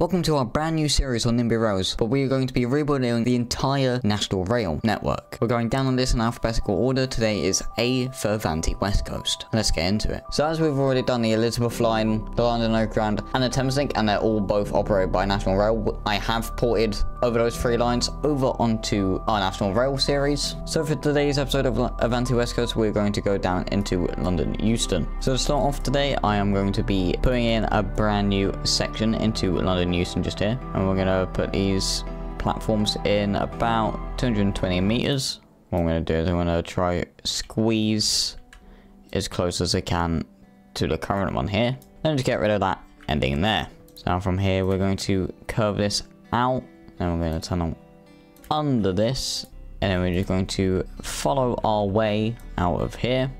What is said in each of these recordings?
Welcome to our brand new series on NIMBY Rails, but we are going to be rebuilding the entire National Rail network. We're going down on this in alphabetical order. Today is A for Avanti West Coast. Let's get into it. So as we've already done the Elizabeth Line, the London Overground, and the Thameslink, and they're all both operated by National Rail, I have ported over those three lines over onto our National Rail series. So for today's episode of Avanti West Coast, we're going to go down into London Euston. So to start off today, I am going to be putting in a brand new section into London Euston just here. And we're going to put these platforms in about 220 meters. What I'm going to do is I'm going to try squeeze as close as I can to the current one here. Then just get rid of that ending there. So now from here, we're going to curve this out. And we're going to tunnel under this. And then we're just going to follow our way out of here.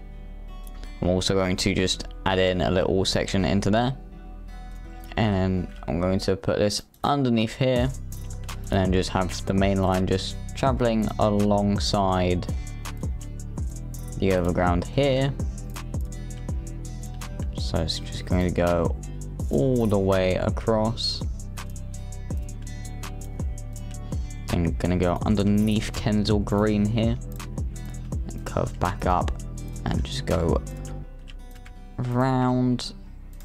I'm also going to just add in a little section into there and I'm going to put this underneath here and then just have the main line just traveling alongside the overground here. So it's just going to go all the way across and gonna go underneath Kensal Green here and curve back up and just go round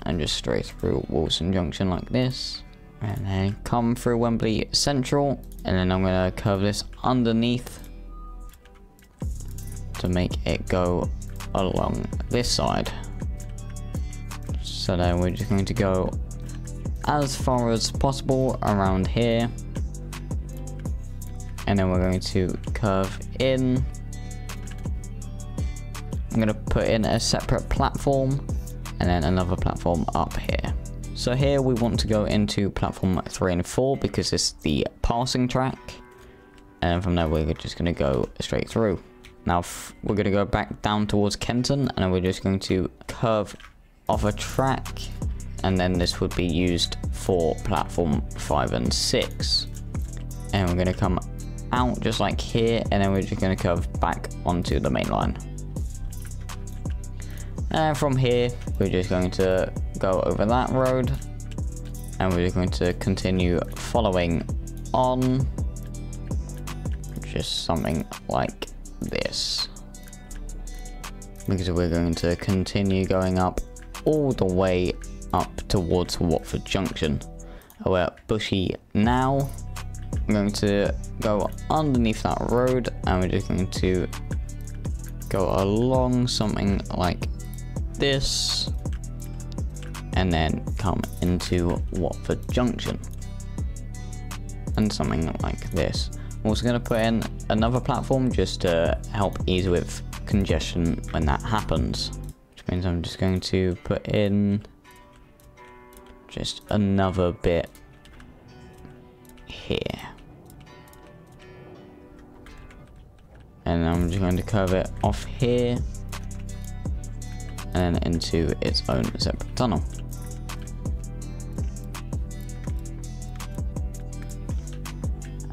and just straight through Willesden Junction like this. And then come through Wembley Central. And then I'm going to curve this underneath to make it go along this side. So then we're just going to go as far as possible around here. And then we're going to curve in. I'm going to put in a separate platform and then another platform up here. So here we want to go into platform 3 and 4 because it's the passing track. And from there we're just going to go straight through. Now we're going to go back down towards Kenton and we're just going to curve off a track. And then this would be used for platform 5 and 6. And we're going to come out just like here and then we're just going to curve back onto the main line. And from here, we're just going to go over that road. And we're just going to continue following on. Just something like this. Because we're going to continue going up all the way up towards Watford Junction. We're at Bushey now. I'm going to go underneath that road and we're just going to go along something like this and then come into Watford Junction and something like this. I'm also going to put in another platform just to help ease with congestion when that happens. Which means I'm just going to put in just another bit here. And I'm just going to curve it off here and then into its own separate tunnel.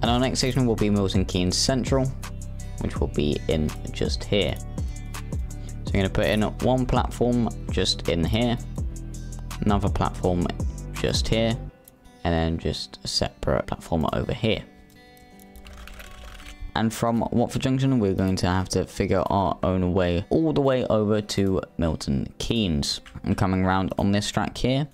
And our next station will be Milton Keynes Central, which will be in just here. So I'm going to put in one platform just in here, another platform just here, and then just a separate platform over here. And from Watford Junction, we're going to have to figure our own way all the way over to Milton Keynes. I'm coming around on this track here.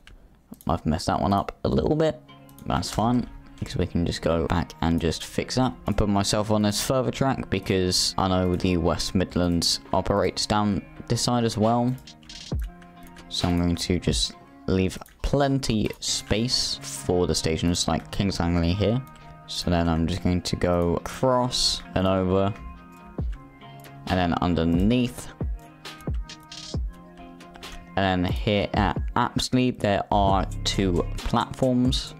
I've messed that one up a little bit. That's fine because we can just go back and just fix that. I put myself on this further track because I know the West Midlands operates down this side as well. So I'm going to just leave plenty space for the stations like Kings Langley here. So then I'm just going to go across and over and then underneath. And then here at Apsley, there are two platforms.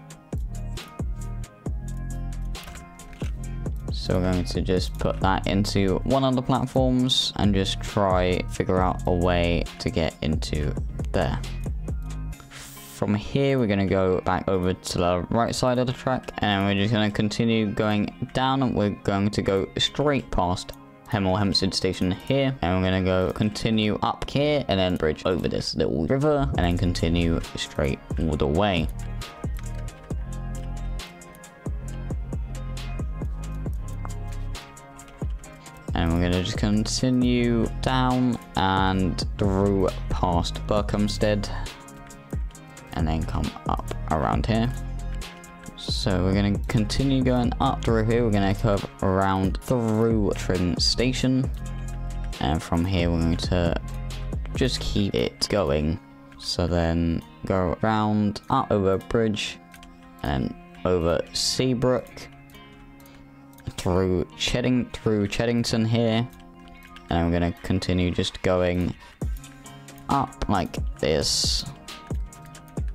So we're going to just put that into one of the platforms and just try figure out a way to get into there from here, we're going to go back over to the right side of the track. And we're just going to continue going down. And we're going to go straight past Hemel Hempstead station here. And we're going to go continue up here and then bridge over this little river and then continue straight all the way. And we're going to just continue down and through past Berkhamsted. And then come up around here. So we're going to continue going up through here. We're going to curve around through Tring Station. And from here we're going to just keep it going. So then go around up over bridge and over Seabrook through Chedding through Cheddington here. And I'm gonna continue just going up like this.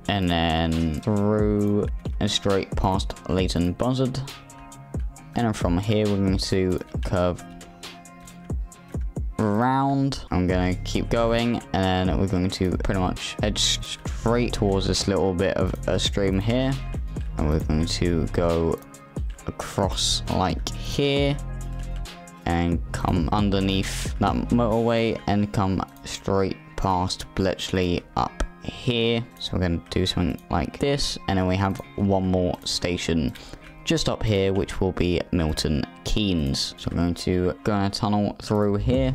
And then through and straight past Leighton Buzzard. And then from here we're going to curve round. I'm going to keep going and then we're going to pretty much head straight towards this little bit of a stream here. And we're going to go across like here and come underneath that motorway and come straight past Bletchley up here. So we're going to do something like this. And then we have one more station just up here, which will be Milton Keynes. So I'm going to go in a tunnel through here.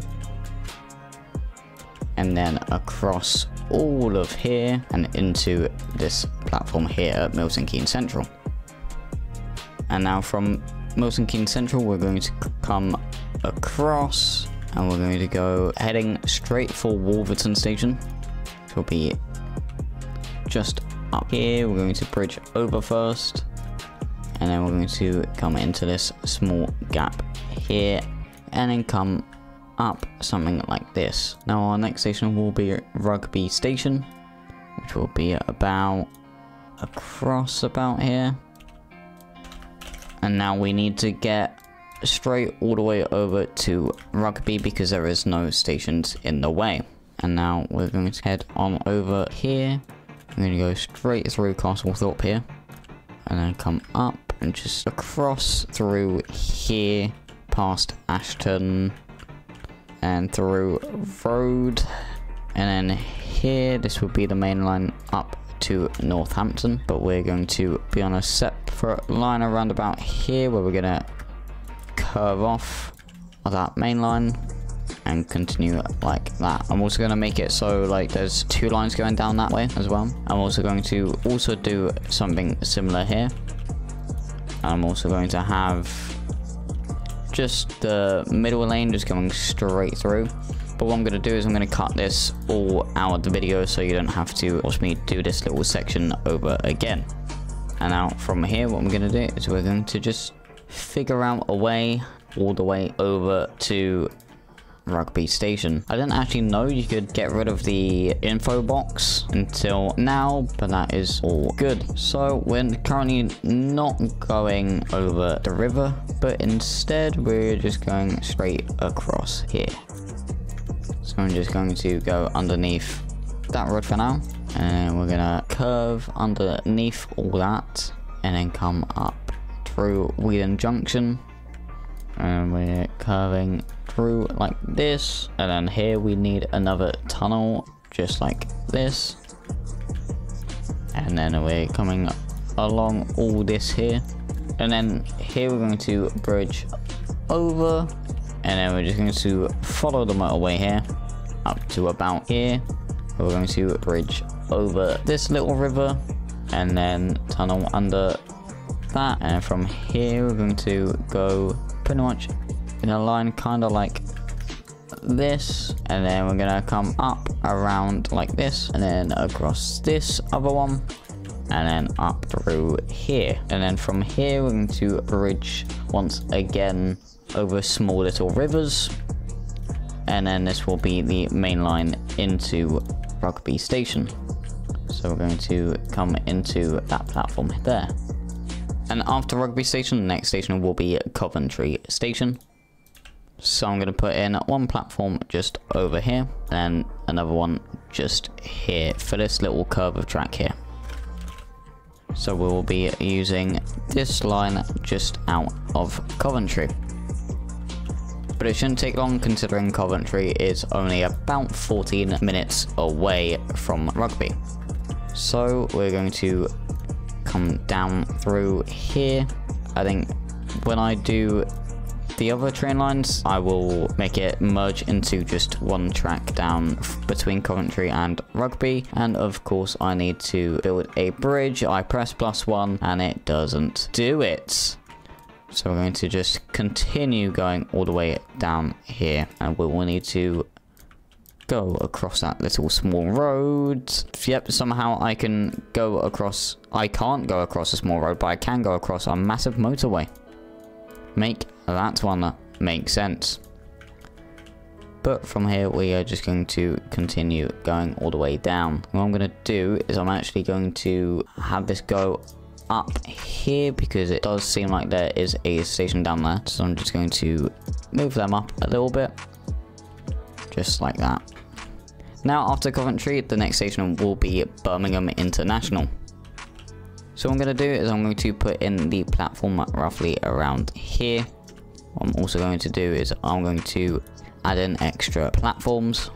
And then across all of here and into this platform here at Milton Keynes Central. And now from Milton Keynes Central, we're going to come across and we're going to go heading straight for Wolverton Station. Which will be just up here. We're going to bridge over first. And then we're going to come into this small gap here. And then come up something like this. Now our next station will be Rugby Station. Which will be about across about here. And now we need to get straight all the way over to Rugby because there is no stations in the way. And now we're going to head on over here I'm going to go straight through Castle Castlethorpe here. And then come up and just across through here, past Ashton, and through Roade. And then here, this would be the main line up to Northampton. But we're going to be on a separate line around about here where we're going to curve off of that main line and continue like that. I'm also going to make it so like there's two lines going down that way as well. I'm also going to also do something similar here. I'm also going to have just the middle lane just going straight through. But what I'm going to do is I'm going to cut this all out of the video so you don't have to watch me do this little section over again. And now from here, what I'm going to do is we're going to just figure out a way all the way over to Rugby Station. I didn't actually know you could get rid of the info box until now, but that is all good. So we're currently not going over the river, but instead we're just going straight across here. So I'm just going to go underneath that road for now. And we're gonna curve underneath all that and then come up through Whelan Junction. And we're curving through like this. And then here we need another tunnel just like this. And then we're coming along all this here. And then here we're going to bridge over. And then we're just going to follow the motorway here up to about here. We're going to bridge over this little river and then tunnel under that. And from here, we're going to go pretty much in a line kind of like this and then we're gonna come up around like this and then across this other one and then up through here. And then from here we're going to bridge once again over small little rivers. And then this will be the main line into rugby station. So we're going to come into that platform there and after rugby station the next station will be coventry station so I'm going to put in one platform just over here and another one just here for this little curve of track here. So we will be using this line just out of Coventry. But it shouldn't take long considering Coventry is only about 14 minutes away from Rugby. So we're going to come down through here. I think when I do the other train lines, I will make it merge into just one track down between Coventry and Rugby. And of course, I need to build a bridge. I press plus one and it doesn't do it. So we're going to just continue going all the way down here. And we will need to go across that little small road. Yep, somehow I can go across... I can't go across a small road, but I can go across a massive motorway. Make that one make sense. But from here, we are just going to continue going all the way down. What I'm going to do is I'm actually going to have this go up here because it does seem like there is a station down there. So I'm just going to move them up a little bit. Just like that. Now after Coventry, the next station will be Birmingham International. So what I'm going to do is I'm going to put in the platform roughly around here. What I'm also going to do is I'm going to add in extra platforms.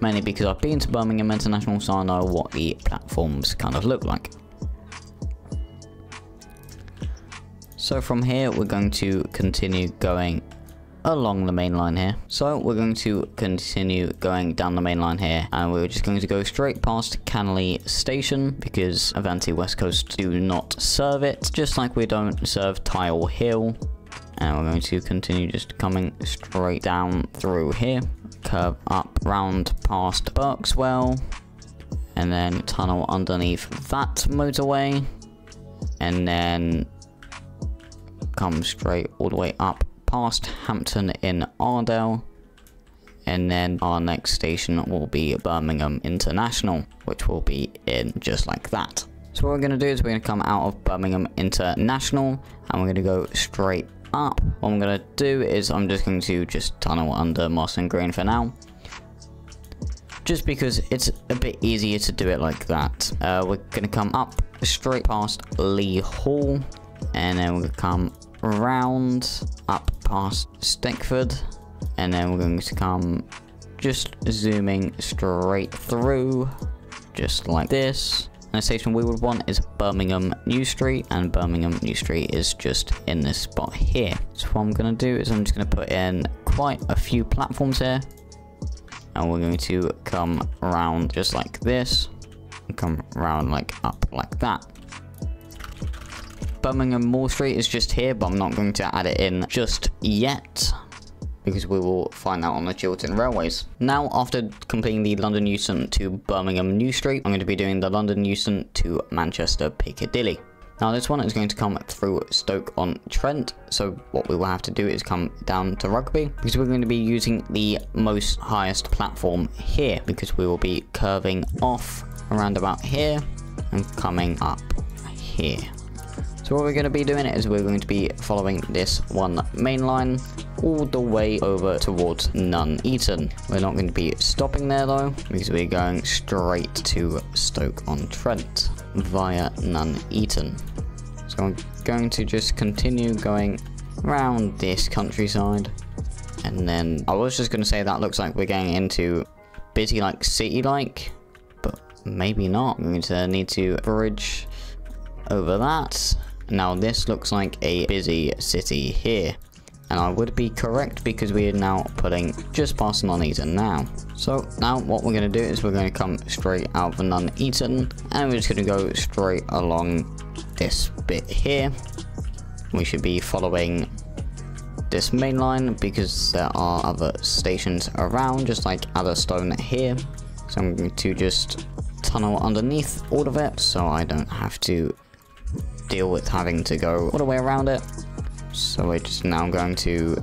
Mainly because I've been to Birmingham International so I know what the platforms kind of look like. So from here we're going to continue going along the main line here. So we're going to continue going down the main line here and we're just going to go straight past Canley Station because Avanti West Coast do not serve it, just like we don't serve Tile Hill. And we're going to continue just coming straight down through here, curve up round past Berkswell, and then tunnel underneath that motorway, and then come straight all the way up past Hampton in Arden. And then our next station will be Birmingham International, which will be in just like that. So what we're going to do is we're going to come out of Birmingham International and we're going to go straight up. What I'm going to do is I'm just going to just tunnel under Marston Green for now. Just because it's a bit easier to do it like that. Uh, we're going to come up straight past Lea Hall and then we'll come round up past Stechford and then we're going to come just zooming straight through just like this. And the station we would want is Birmingham New Street and Birmingham New Street is just in this spot here. So what I'm going to do is I'm just going to put in quite a few platforms here and we're going to come around just like this and come around like up like that Birmingham Moor Street is just here, but I'm not going to add it in just yet because we will find out on the Chiltern Railways. Now, after completing the London Euston to Birmingham New Street, I'm going to be doing the London Euston to Manchester Piccadilly. Now this one is going to come through Stoke-on-Trent, so what we will have to do is come down to Rugby, because we're going to be using the most highest platform here, because we will be curving off around about here, and coming up here. So what we're going to be doing is we're going to be following this one main line all the way over towards Nuneaton. We're not going to be stopping there though, because we're going straight to Stoke-on-Trent via Nuneaton. So I'm going to just continue going around this countryside. And then I was just going to say that looks like we're getting into busy like city like, but maybe not. We're going to need to bridge over that now this looks like a busy city here. And I would be correct because we are now putting just past Nuneaton now. So now what we're going to do is we're going to come straight out of Nuneaton and we're just going to go straight along this bit here. We should be following this main line because there are other stations around just like Atherstone here. So I'm going to just tunnel underneath all of it so I don't have to deal with having to go all the way around it. So we're just now going to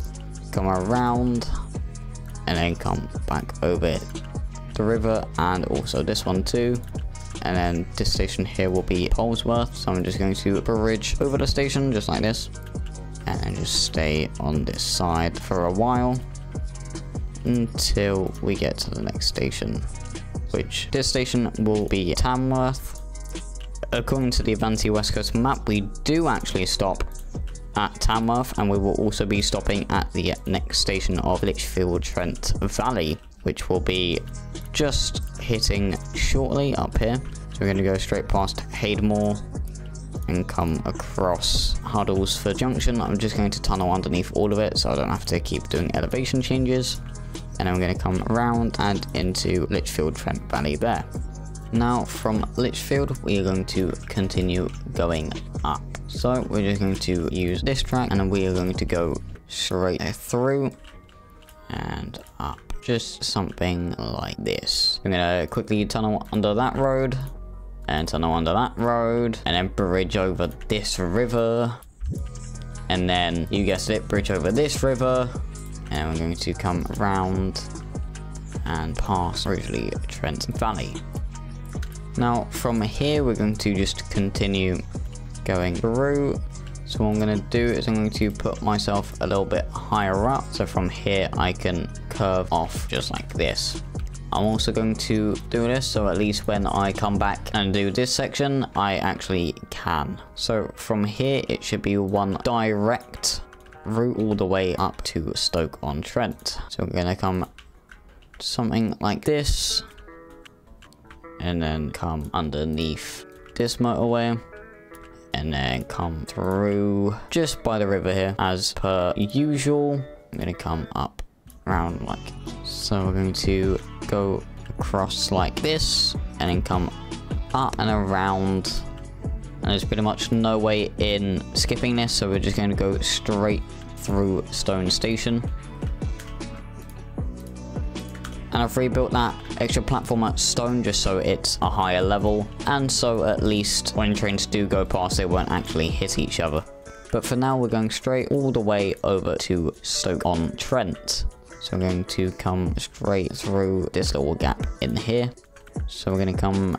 come around and then come back over the river and also this one too. And then this station here will be Polesworth. So I'm just going to bridge over the station just like this. And then just stay on this side for a while until we get to the next station which this station will be Tamworth according to the Avanti West Coast map, we do actually stop at Tamworth and we will also be stopping at the next station of Lichfield Trent Valley, which will be just hitting shortly up here. So we're going to go straight past Hademore and come across Huddlesford Junction. I'm just going to tunnel underneath all of it so I don't have to keep doing elevation changes. And I'm going to come around and into Lichfield Trent Valley there. Now from Lichfield we are going to continue going up. So we're just going to use this track and we are going to go straight through and up. Just something like this. I'm gonna quickly tunnel under that road and tunnel under that road and then bridge over this river and then you guessed it bridge over this river and we're going to come around and pass Rugeley Trent Valley now from here we're going to just continue going through so what I'm going to do is I'm going to put myself a little bit higher up so from here I can curve off just like this I'm also going to do this so at least when I come back and do this section, I actually can. So from here, it should be one direct route all the way up to Stoke-on-Trent. So we're going to come something like this and then come underneath this motorway and then come through just by the river here as per usual. I'm to come up around like so. We're going to go across like this and then come up and around. And there's pretty much no way in skipping this so we're just going to go straight through Stone Station and I've rebuilt that extra platform at Stone just so it's a higher level and so at least when trains do go past they won't actually hit each other. But for now we're going straight all the way over to Stoke-on-Trent. So I'm going to come straight through this little gap in here. So we're going to come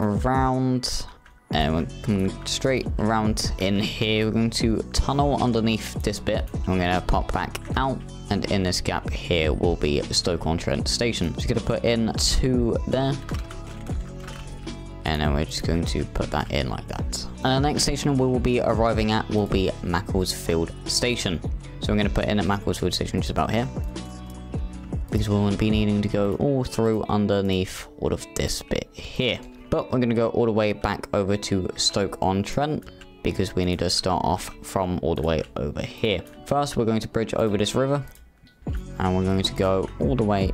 around and we're coming straight around in here. We're going to tunnel underneath this bit. I'm going to pop back out and in this gap here will be Stoke-on-Trent station. We're going to put in two there. And then we're just going to put that in like that. And the next station we will be arriving at will be Macclesfield Station. So I'm going to put in at Macclesfield Station just about here because we won't be needing to go all through underneath all of this bit here. But we're going to go all the way back over to Stoke-on-Trent because we need to start off from all the way over here. First, we're going to bridge over this river and we're going to go all the way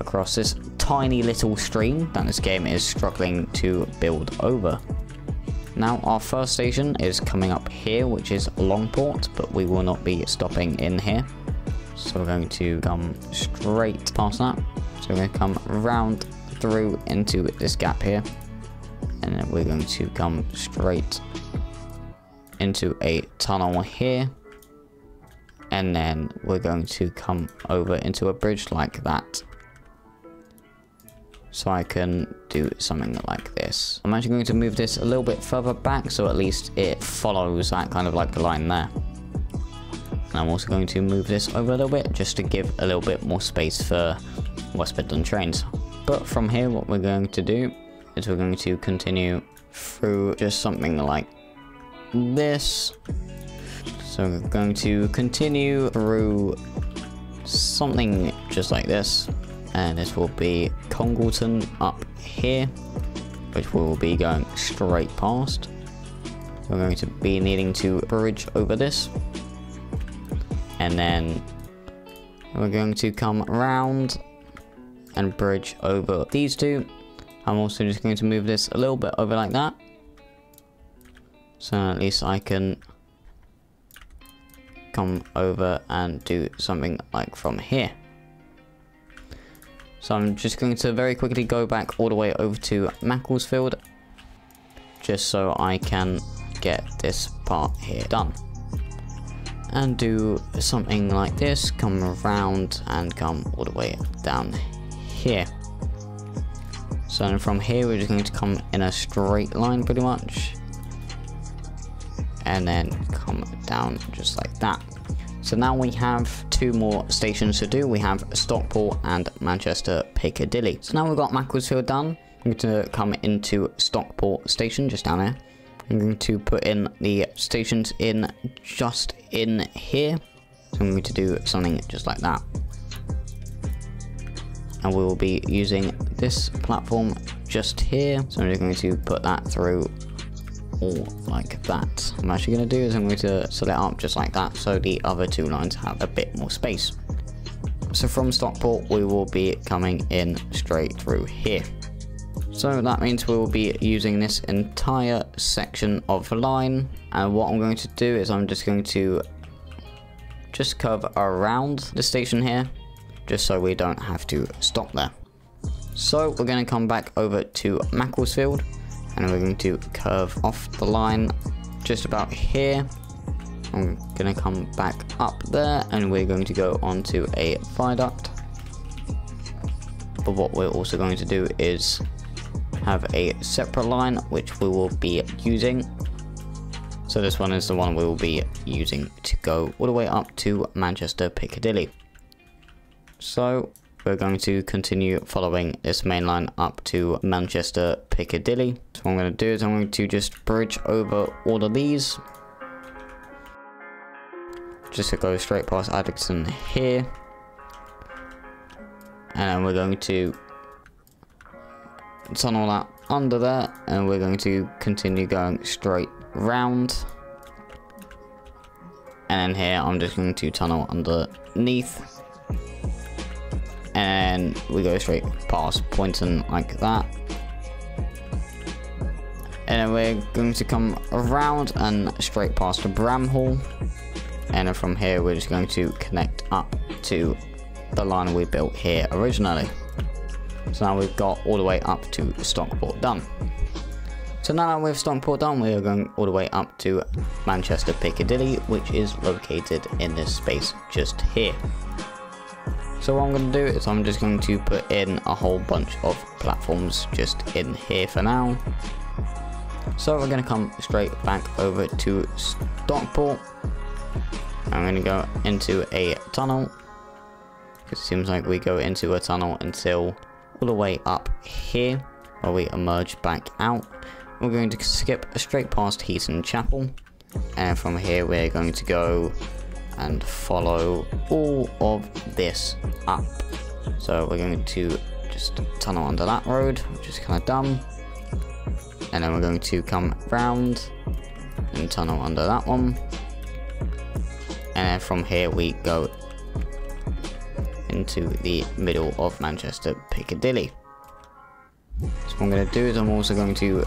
across this tiny little stream that this game is struggling to build over. Now our first station is coming up here which is Longport but we will not be stopping in here. So we're going to come straight past that. So we're going to come round through into this gap here. And then we're going to come straight into a tunnel here. And then we're going to come over into a bridge like that. So I can do something like this. I'm actually going to move this a little bit further back so at least it follows that kind of like the line there. And I'm also going to move this over a little bit just to give a little bit more space for West Midland trains. But from here, what we're going to do is we're going to continue through just something like this. So we're going to continue through something just like this. And this will be Congleton up here, which will be going straight past. We're going to be needing to bridge over this and then we're going to come around and bridge over these two. I'm also just going to move this a little bit over like that. So at least I can come over and do something like from here. So I'm just going to very quickly go back all the way over to Macclesfield. Just so I can get this part here done and do something like this, come around and come all the way down here. So from here we're just going to come in a straight line pretty much. And then come down just like that. So now we have two more stations to do. We have Stockport and Manchester Piccadilly. So now we've got Macclesfield done. I'm going to come into Stockport station just down there. I'm going to put in the stations in just in here. So I'm going to do something just like that. And we will be using this platform just here. So I'm just going to put that through all like that. I'm actually going to do is I'm going to set it up just like that so the other two lines have a bit more space. So from Stockport we will be coming in straight through here. So that means we will be using this entire section of the line and what I'm going to do is I'm just going to just curve around the station here just so we don't have to stop there. So we're going to come back over to Macclesfield and we're going to curve off the line just about here. I'm going to come back up there and we're going to go onto a viaduct. But what we're also going to do is have a separate line which we will be using. So this one is the one we will be using to go all the way up to Manchester Piccadilly. So we're going to continue following this main line up to Manchester Piccadilly. So what I'm going to do is I'm going to just bridge over all of these. Just to go straight past Adlington here. And we're going to tunnel that under there and we're going to continue going straight round and then here I'm just going to tunnel underneath and we go straight past Poynton like that and then we're going to come around and straight past the Bramhall and then from here we're just going to connect up to the line we built here originally so now we've got all the way up to Stockport done. So now we've Stockport done, we are going all the way up to Manchester Piccadilly, which is located in this space just here. So what I'm going to do is I'm just going to put in a whole bunch of platforms just in here for now. So we're going to come straight back over to Stockport. I'm going to go into a tunnel. It seems like we go into a tunnel until all the way up here where we emerge back out. We're going to skip straight past Heaton Chapel and from here we're going to go and follow all of this up. So we're going to just tunnel under that road, which is kind of dumb. And then we're going to come round and tunnel under that one. And then from here we go into the middle of Manchester Piccadilly. So what I'm going to do is I'm also going to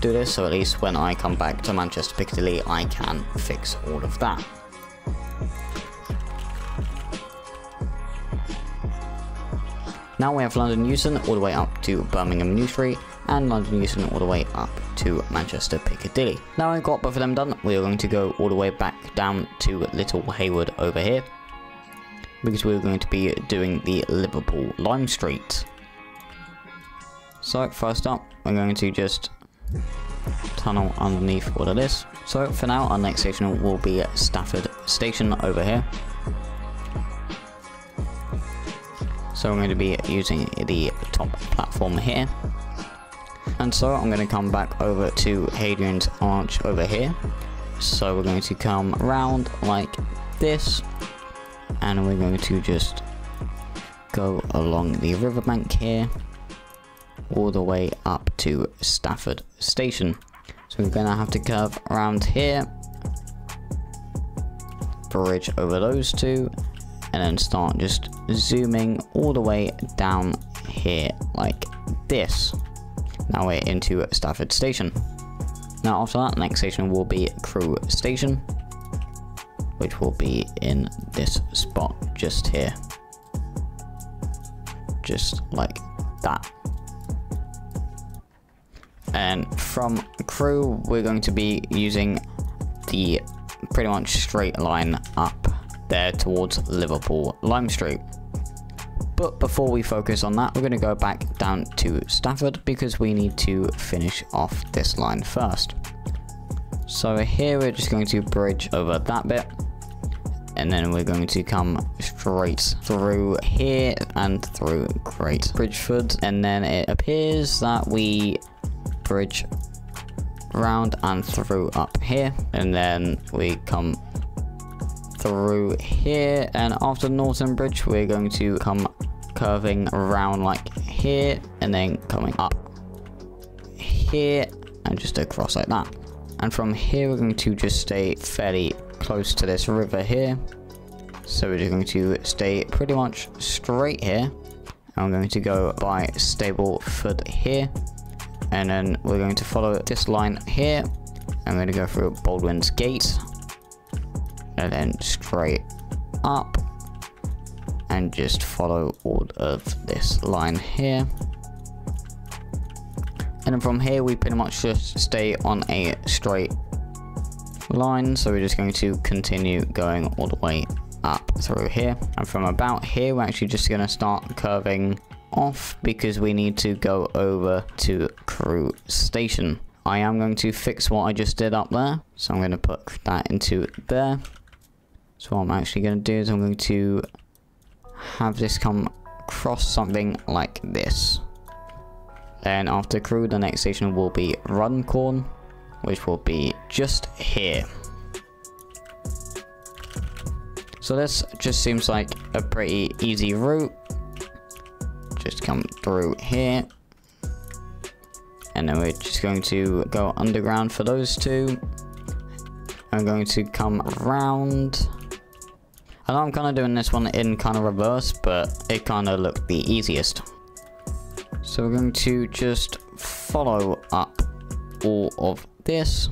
do this so at least when I come back to Manchester Piccadilly I can fix all of that. Now we have London Euston all the way up to Birmingham New Street and London Euston all the way up to Manchester Piccadilly. Now I've got both of them done, we are going to go all the way back down to Little Haywood over here because we're going to be doing the Liverpool Lime Street. So first up, we're going to just tunnel underneath all of this. So for now, our next station will be Stafford Station over here. So I'm going to be using the top platform here. And so I'm going to come back over to Hadrian's Arch over here. So we're going to come around like this and we're going to just go along the riverbank here all the way up to Stafford Station. So we're going to have to curve around here, bridge over those two, and then start just zooming all the way down here like this. Now we're into Stafford Station. Now after that, next station will be Crewe Station which will be in this spot just here. Just like that. And from Crewe, we're going to be using the pretty much straight line up there towards Liverpool Lime Street. But before we focus on that, we're going to go back down to Stafford because we need to finish off this line first. So here we're just going to bridge over that bit and then we're going to come straight through here and through Great Bridgeford and then it appears that we bridge round and through up here and then we come through here and after Norton Bridge we're going to come curving around like here and then coming up here and just across like that. And from here, we're going to just stay fairly close to this river here. So we're just going to stay pretty much straight here. I'm going to go by Stableford here. And then we're going to follow this line here. I'm going to go through Baldwin's Gate. And then straight up. And just follow all of this line here. And then from here, we pretty much just stay on a straight line. So we're just going to continue going all the way up through here. And from about here, we're actually just going to start curving off because we need to go over to Crewe station. I am going to fix what I just did up there. So I'm going to put that into there. So what I'm actually going to do is I'm going to have this come across something like this. Then after Crewe, the next station will be Runcorn, which will be just here. So this just seems like a pretty easy route. Just come through here. And then we're just going to go underground for those two. I'm going to come around. I know I'm kind of doing this one in kind of reverse, but it kind of looked the easiest. So we're going to just follow up all of this.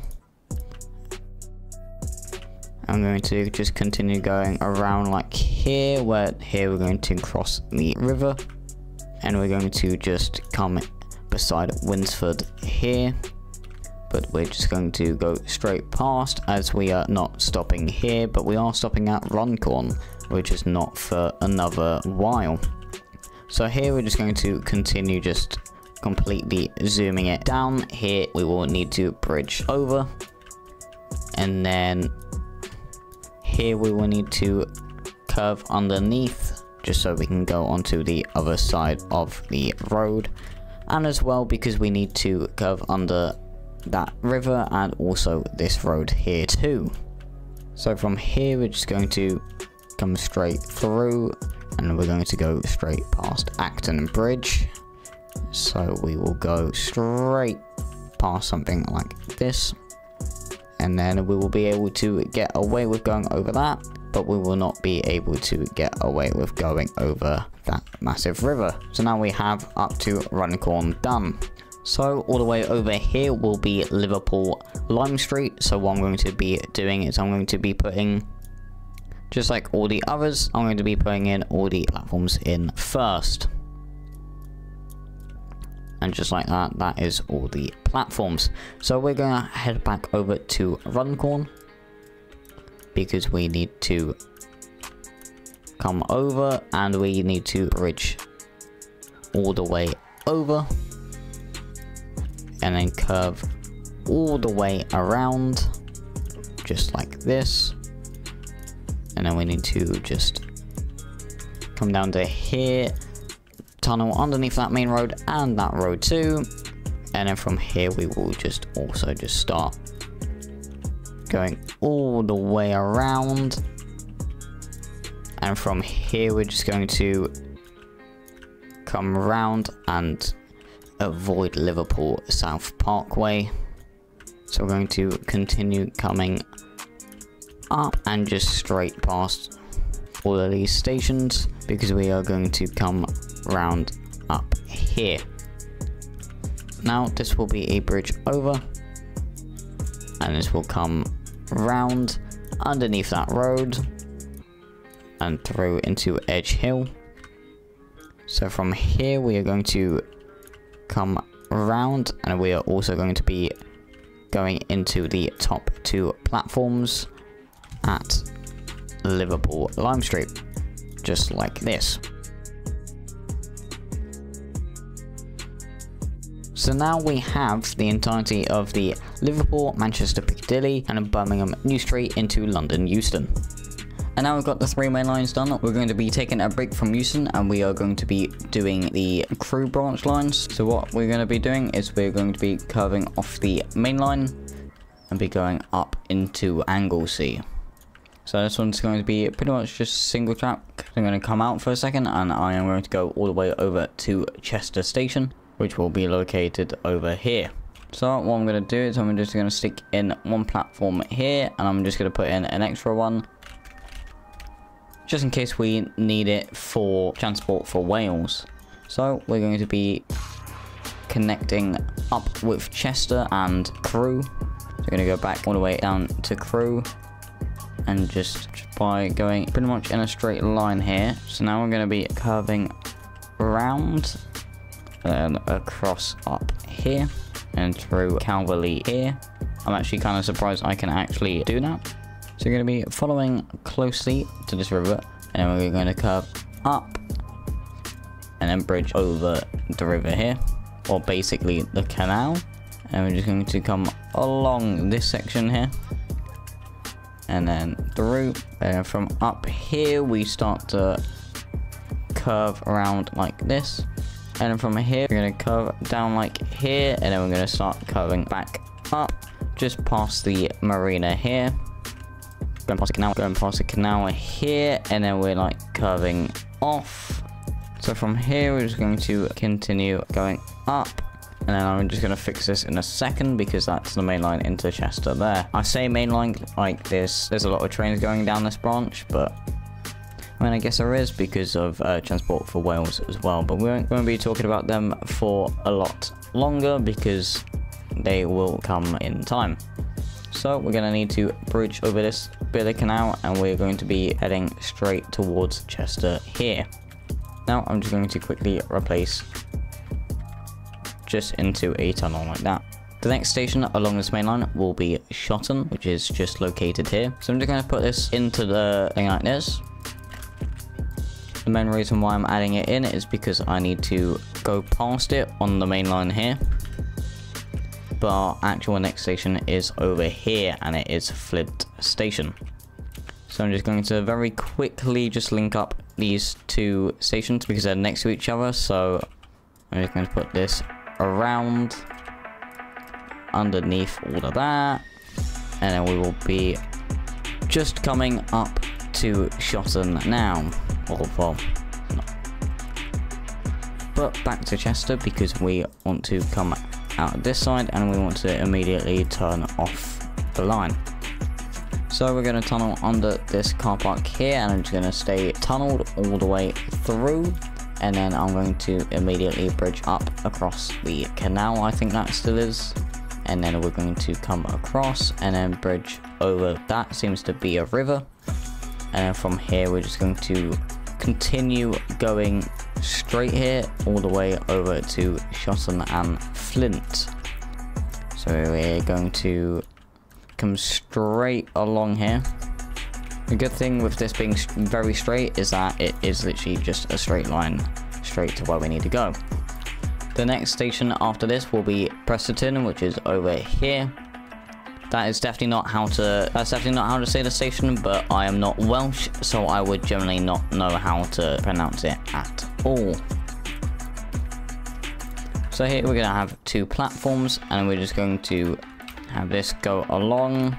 I'm going to just continue going around like here, where here we're going to cross the river. And we're going to just come beside Winsford here. But we're just going to go straight past as we are not stopping here, but we are stopping at Runcorn, which is not for another while. So here we're just going to continue just completely zooming it down. Here we will need to bridge over. And then here we will need to curve underneath just so we can go onto the other side of the road. And as well because we need to curve under that river and also this road here too. So from here we're just going to come straight through and we're going to go straight past Acton Bridge. So we will go straight past something like this. And then we will be able to get away with going over that, but we will not be able to get away with going over that massive river. So now we have up to Runcorn done. So all the way over here will be Liverpool Lime Street. So what I'm going to be doing is I'm going to be putting just like all the others, I'm going to be putting in all the platforms in first. And just like that, that is all the platforms. So we're going to head back over to Runcorn. Because we need to come over and we need to bridge all the way over. And then curve all the way around. Just like this and then we need to just come down to here tunnel underneath that main road and that road too and then from here we will just also just start going all the way around and from here we're just going to come around and avoid Liverpool South Parkway so we're going to continue coming up and just straight past all of these stations because we are going to come round up here. Now this will be a bridge over and this will come round underneath that road and through into Edge Hill. So from here we are going to come around and we are also going to be going into the top two platforms at Liverpool Lime Street, just like this. So now we have the entirety of the Liverpool, Manchester Piccadilly and Birmingham New Street into London Euston. And now we've got the three main lines done, we're going to be taking a break from Euston and we are going to be doing the Crewe branch lines. So what we're going to be doing is we're going to be curving off the main line and be going up into Anglesey. So this one's going to be pretty much just single track. I'm going to come out for a second and I am going to go all the way over to Chester Station, which will be located over here. So what I'm going to do is I'm just going to stick in one platform here and I'm just going to put in an extra one just in case we need it for transport for Wales. So we're going to be connecting up with Chester and Crewe. So we're going to go back all the way down to Crewe and just by going pretty much in a straight line here. So now we're going to be curving around and across up here and through Calveley here. I'm actually kind of surprised I can actually do that. So we're going to be following closely to this river and we're going to curve up and then bridge over the river here or basically the canal. And we're just going to come along this section here and then through and from up here we start to curve around like this. And from here we're going to curve down like here and then we're going to start curving back up just past the marina here going past the canal going past the canal here and then we're like curving off so from here we're just going to continue going up and then I'm just going to fix this in a second because that's the main line into Chester there. I say main line like this, there's a lot of trains going down this branch, but I mean, I guess there is because of uh, Transport for Wales as well, but we won't, we won't be talking about them for a lot longer because they will come in time. So we're going to need to bridge over this bit of canal and we're going to be heading straight towards Chester here. Now I'm just going to quickly replace just into a tunnel like that. The next station along this main line will be Shotton, which is just located here. So I'm just going to put this into the thing like this. The main reason why I'm adding it in is because I need to go past it on the main line here. But our actual next station is over here and it is Flint Station. So I'm just going to very quickly just link up these two stations because they're next to each other. So I'm just going to put this around underneath all of that. And then we will be just coming up to Shotton now. Or, well, But back to Chester because we want to come out this side and we want to immediately turn off the line. So we're going to tunnel under this car park here and I'm just going to stay tunneled all the way through and then I'm going to immediately bridge up across the canal I think that still is and then we're going to come across and then bridge over that seems to be a river and then from here we're just going to continue going straight here all the way over to Shotton and Flint so we're going to come straight along here the good thing with this being very straight is that it is literally just a straight line straight to where we need to go. The next station after this will be Presterton, which is over here. That is definitely not how to, that's definitely not how to say the station, but I am not Welsh, so I would generally not know how to pronounce it at all. So here we're going to have two platforms, and we're just going to have this go along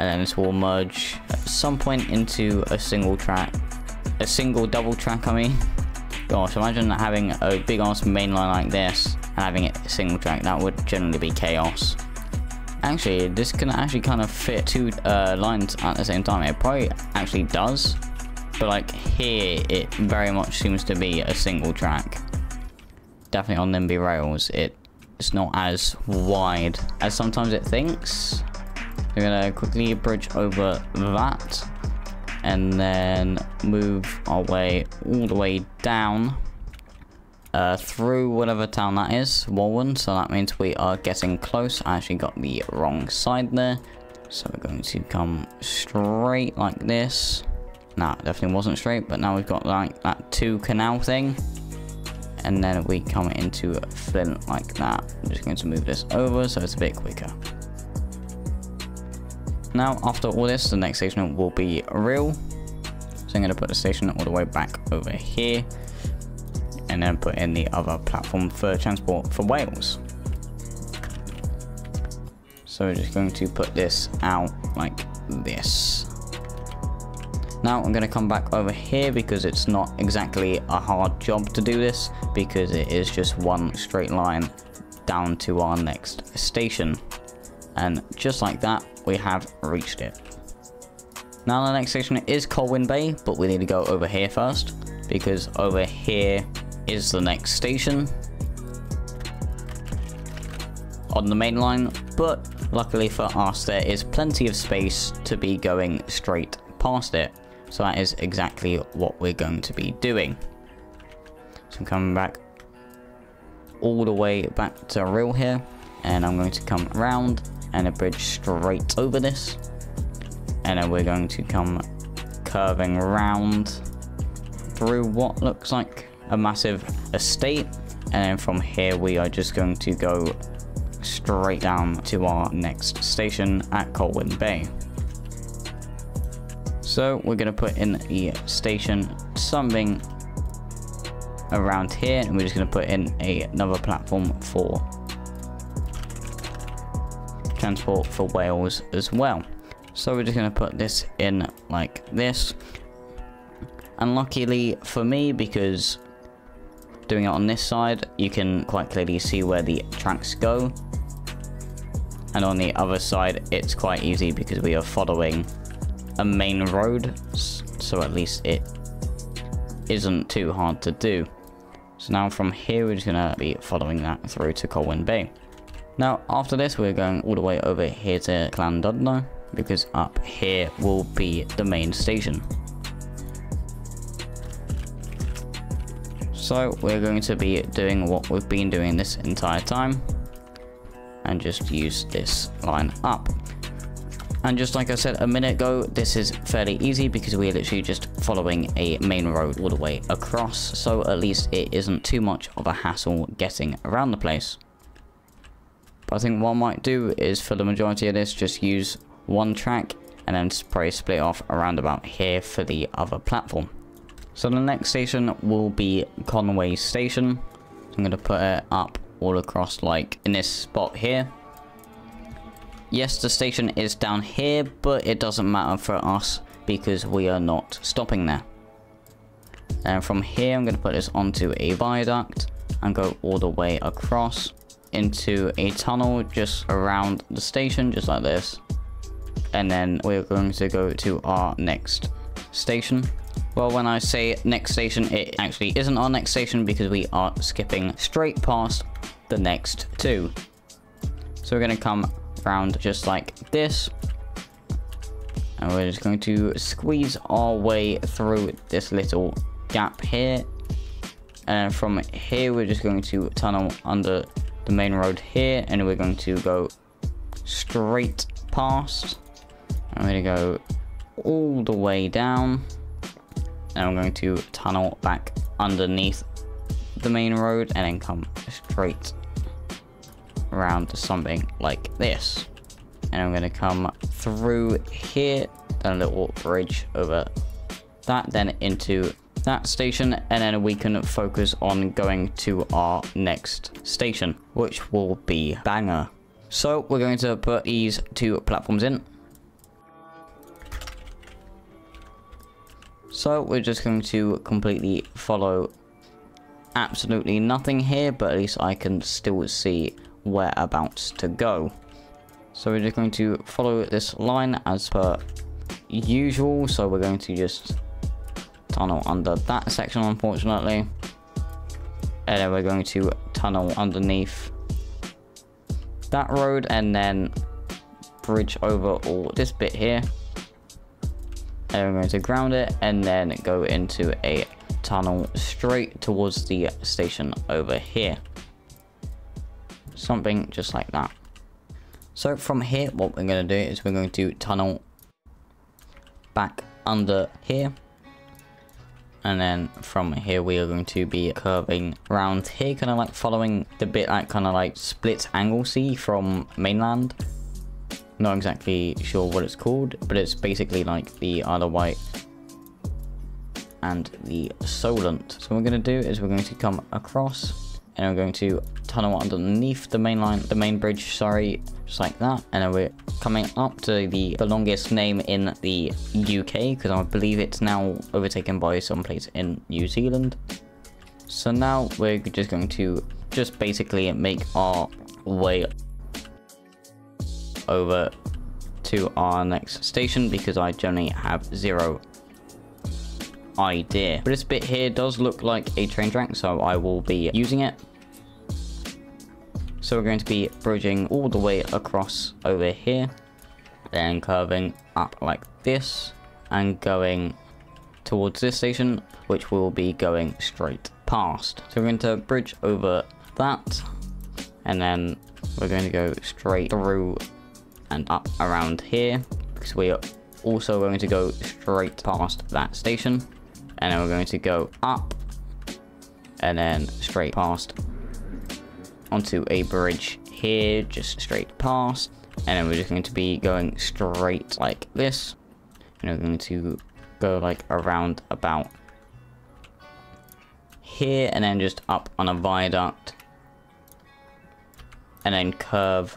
and then this will merge at some point into a single track a single double track I mean. Gosh imagine having a big ass main line like this and having it single track that would generally be chaos. Actually this can actually kind of fit two uh, lines at the same time. It probably actually does but like here it very much seems to be a single track definitely on NIMBY rails it it's not as wide as sometimes it thinks we're gonna quickly bridge over that and then move our way all the way down uh, through whatever town that is, Walworth. So that means we are getting close. I actually got the wrong side there. So we're going to come straight like this. Nah, definitely wasn't straight, but now we've got like that two canal thing. And then we come into Flint like that. I'm just going to move this over so it's a bit quicker. Now, after all this, the next station will be Rhyl. So I'm going to put the station all the way back over here. And then put in the other platform for transport for Wales. So we're just going to put this out like this. Now I'm going to come back over here because it's not exactly a hard job to do this because it is just one straight line down to our next station. And just like that, we have reached it. Now the next station is Colwyn Bay, but we need to go over here first, because over here is the next station on the main line, but luckily for us there is plenty of space to be going straight past it. So that is exactly what we're going to be doing. So I'm coming back all the way back to Rhyl here, and I'm going to come around and a bridge straight over this. And then we're going to come curving around through what looks like a massive estate. And then from here we are just going to go straight down to our next station at Colwyn Bay. So we're going to put in the station something around here and we're just going to put in a, another platform for transport for Wales as well. So we're just going to put this in like this. And luckily for me, because doing it on this side, you can quite clearly see where the tracks go. And on the other side, it's quite easy because we are following a main road. So at least it isn't too hard to do. So now from here, we're just going to be following that through to Colwyn Bay. Now, after this, we're going all the way over here to Llandudno, because up here will be the main station. So, we're going to be doing what we've been doing this entire time, and just use this line up. And just like I said a minute ago, this is fairly easy because we're literally just following a main road all the way across, so at least it isn't too much of a hassle getting around the place. But I think what I might do is for the majority of this, just use one track and then probably split off around about here for the other platform. So the next station will be Conwy Station. I'm going to put it up all across like in this spot here. Yes, the station is down here, but it doesn't matter for us because we are not stopping there. And from here, I'm going to put this onto a viaduct and go all the way across into a tunnel just around the station, just like this. And then we're going to go to our next station. Well, when I say next station, it actually isn't our next station because we are skipping straight past the next two. So we're going to come around just like this. And we're just going to squeeze our way through this little gap here. And from here, we're just going to tunnel under the main road here. And we're going to go straight past. I'm going to go all the way down. And I'm going to tunnel back underneath the main road and then come straight around to something like this. And I'm going to come through here, then a little bridge over that, then into that station, and then we can focus on going to our next station, which will be Bangor. So we're going to put these two platforms in. So we're just going to completely follow absolutely nothing here, but at least I can still see whereabouts to go. So we're just going to follow this line as per usual. So we're going to just tunnel under that section, unfortunately. And then we're going to tunnel underneath that road and then bridge over all this bit here. And we're going to ground it and then go into a tunnel straight towards the station over here. Something just like that. So from here, what we're going to do is we're going to tunnel back under here. And then from here, we are going to be curving around here, kind of like following the bit that kind of like split Anglesey from mainland. Not exactly sure what it's called, but it's basically like the Isle of Wight and the Solent. So what we're going to do is we're going to come across and we're going to tunnel underneath the main line, the main bridge, sorry, just like that. And then we're coming up to the, the longest name in the UK, because I believe it's now overtaken by some place in New Zealand. So now we're just going to just basically make our way over to our next station because I generally have zero idea. But this bit here does look like a train track, so I will be using it. So we're going to be bridging all the way across over here, then curving up like this, and going towards this station, which will be going straight past. So we're going to bridge over that, and then we're going to go straight through and up around here, because we are also going to go straight past that station and then we're going to go up and then straight past onto a bridge here just straight past. And then we're just going to be going straight like this. And we're going to go like around about here and then just up on a viaduct. And then curve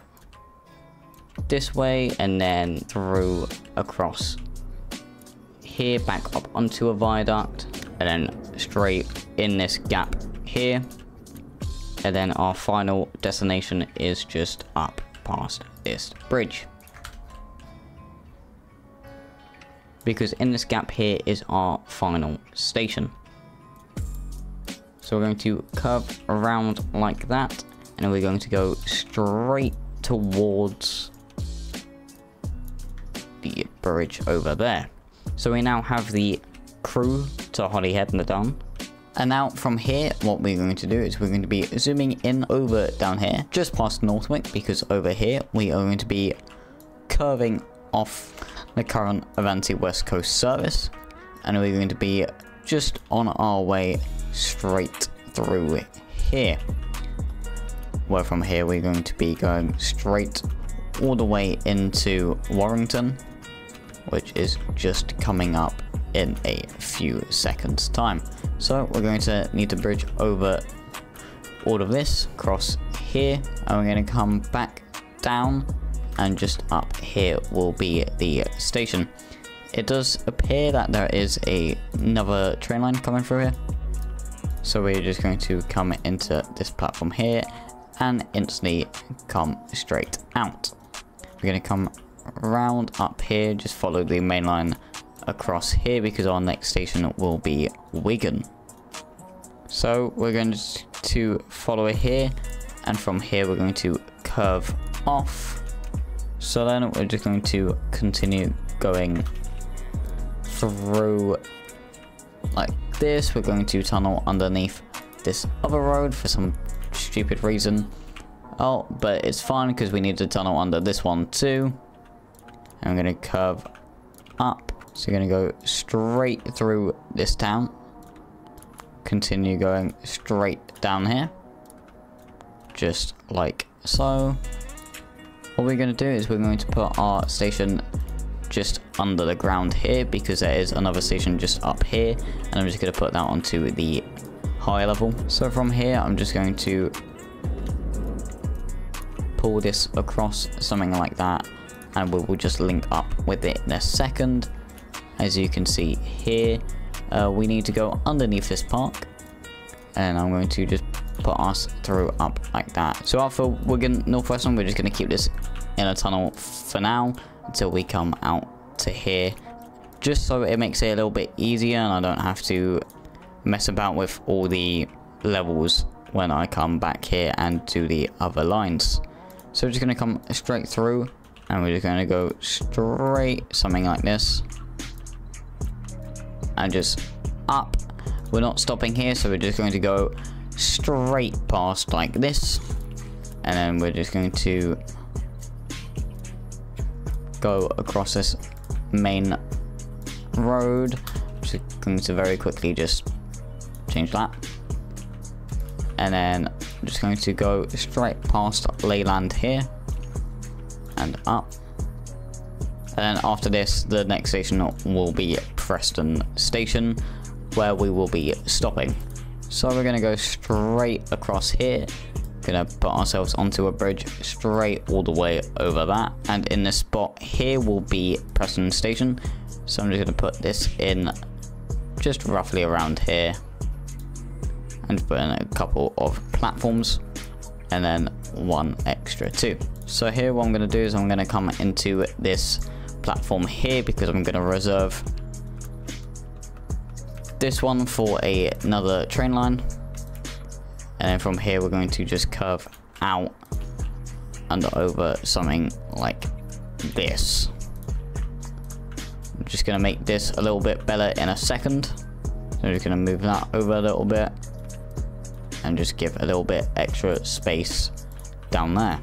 this way and then through across here back up onto a viaduct and then straight in this gap here. And then our final destination is just up past this bridge. Because in this gap here is our final station. So we're going to curve around like that and we're going to go straight towards the bridge over there so we now have the Crewe to Holyhead and the Don. And now from here, what we're going to do is we're going to be zooming in over down here, just past Northwich, because over here we are going to be curving off the current Avanti West Coast service. And we're going to be just on our way straight through here. Where from here we're going to be going straight all the way into Warrington which is just coming up in a few seconds time. So we're going to need to bridge over all of this, cross here, and we're going to come back down and just up here will be the station. It does appear that there is a, another train line coming through here. So we're just going to come into this platform here and instantly come straight out. We're going to come round up here, just follow the main line across here because our next station will be Wigan. So we're going to follow it here and from here we're going to curve off. So then we're just going to continue going through like this. We're going to tunnel underneath this other road for some stupid reason. Oh, but it's fine because we need to tunnel under this one too. I'm going to curve up. So you're going to go straight through this town. Continue going straight down here. Just like so. What we're going to do is we're going to put our station just under the ground here because there is another station just up here and I'm just going to put that onto the high level. So from here I'm just going to pull this across something like that and we will just link up with it in a second. As you can see here, uh, we need to go underneath this park and I'm going to just put us through up like that. So after Wigan North Western, we're just going to keep this in a tunnel for now until we come out to here. Just so it makes it a little bit easier and I don't have to mess about with all the levels when I come back here and do the other lines. So we're just going to come straight through and we're just going to go straight something like this. And just up. We're not stopping here so we're just going to go straight past like this. And then we're just going to go across this main road. Just going to very quickly just change that. And then I'm just going to go straight past Leyland here and up. And then after this, the next station will be Preston Station, where we will be stopping. So we're going to go straight across here. Gonna put ourselves onto a bridge straight all the way over that. And in this spot here will be Preston Station. So I'm just gonna put this in just roughly around here. and put in a couple of platforms and then one extra too. So here what I'm going to do is I'm going to come into this platform here because I'm going to reserve this one for a, another train line. And then from here we're going to just curve out and over something like this. I'm just going to make this a little bit better in a second. So I'm just going to move that over a little bit and just give a little bit extra space down there.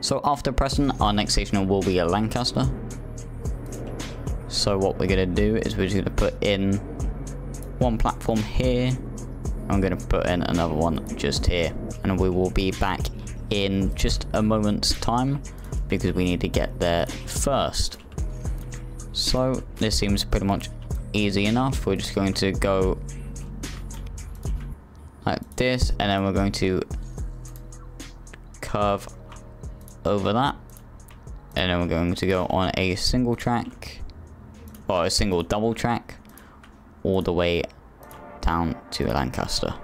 So after Preston, our next station will be a Lancaster. So what we're going to do is we're just going to put in one platform here. I'm going to put in another one just here. And we will be back in just a moment's time because we need to get there first. So this seems pretty much easy enough. We're just going to go like this and then we're going to curve over that. And then we're going to go on a single track or a single double track all the way down to Lancaster.